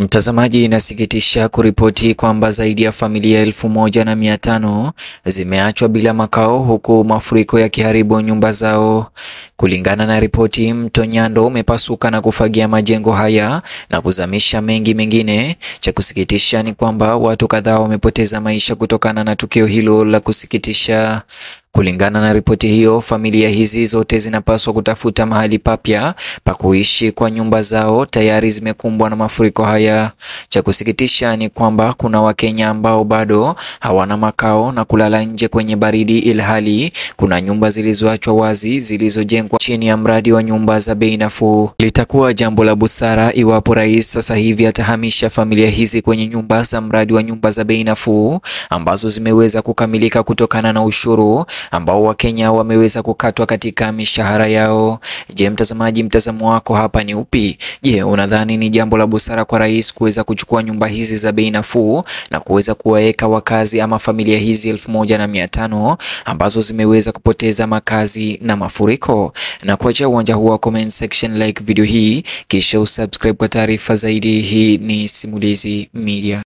Mtazamaji, inasikitisha kuripoti kwamba zaidi ya familia elfu moja na mia tano zimeachwa bila makao huku mafuriko yakiharibu nyumba zao. Kulingana na ripoti, mto Nyando umepasuka na kufagia majengo haya na kuzamisha mengi mengine. Cha kusikitisha ni kwamba watu kadhaa wamepoteza maisha kutokana na tukio hilo la kusikitisha. Kulingana na ripoti hiyo, familia hizi zote zinapaswa kutafuta mahali papya pa kuishi kwa nyumba zao tayari zimekumbwa na mafuriko haya. Cha kusikitisha ni kwamba kuna Wakenya ambao bado hawana makao na kulala nje kwenye baridi, ilhali kuna nyumba zilizoachwa wazi zilizojengwa chini ya mradi wa nyumba za bei nafuu. Litakuwa jambo la busara iwapo rais sasa hivi atahamisha familia hizi kwenye nyumba za mradi wa nyumba za bei nafuu ambazo zimeweza kukamilika kutokana na ushuru ambao Wakenya wameweza kukatwa katika mishahara yao. Je, mtazamaji, mtazamo wako hapa ni upi? Je, unadhani ni jambo la busara kwa rais kuweza kuchukua nyumba hizi za bei nafuu na kuweza kuwaweka wakazi ama familia hizi elfu moja na mia tano ambazo zimeweza kupoteza makazi na mafuriko? Na kuachia uwanja huu wa comment section, like video hii kisha usubscribe kwa taarifa zaidi. Hii ni Simulizi Media.